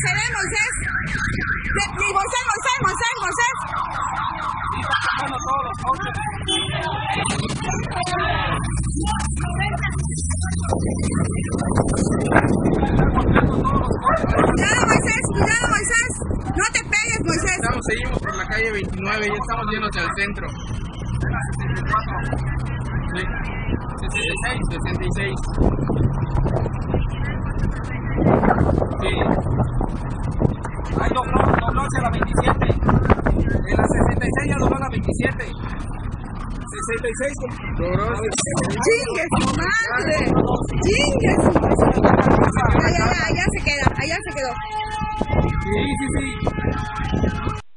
retroceder, Moisés. De- y Moisés, Moisés, Moisés, Moisés. Cuidado, Moisés, cuidado, Moisés. No te pegues, Moisés. Estamos, seguimos por la calle 29 y estamos yendo hacia el centro. Sí. 66, 66. Sí. Ahí dobló, dobló hacia la 27. En la 66 ya dobló la 27. 66. Logró Chingue su madre. Chingue su madre. Allá, allá, allá se queda, allá se quedó. Sí, sí, sí.